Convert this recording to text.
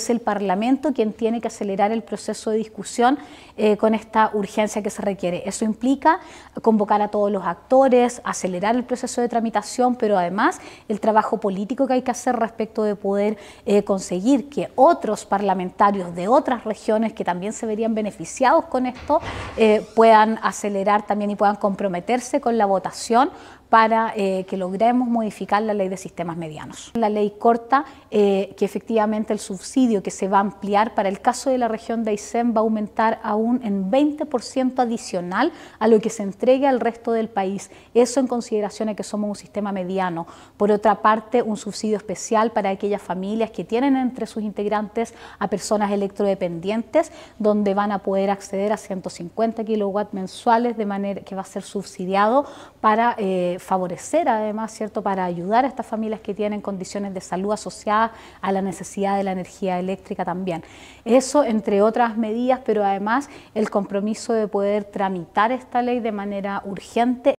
Es el Parlamento quien tiene que acelerar el proceso de discusión eh, con esta urgencia que se requiere. Eso implica convocar a todos los actores, acelerar el proceso de tramitación, pero además el trabajo político que hay que hacer respecto de poder eh, conseguir que otros parlamentarios de otras regiones que también se verían beneficiados con esto eh, puedan acelerar también y puedan comprometerse con la votación para eh, que logremos modificar la ley de sistemas medianos. La ley corta eh, que efectivamente el subsidio que se va a ampliar para el caso de la región de Aysén va a aumentar aún en 20% adicional a lo que se entregue al resto del país. Eso en consideración de que somos un sistema mediano. Por otra parte, un subsidio especial para aquellas familias que tienen entre sus integrantes a personas electrodependientes, donde van a poder acceder a 150 kilowatts mensuales de manera que va a ser subsidiado para eh, favorecer además, ¿cierto?, para ayudar a estas familias que tienen condiciones de salud asociadas a la necesidad de la energía eléctrica también. Eso, entre otras medidas, pero además el compromiso de poder tramitar esta ley de manera urgente.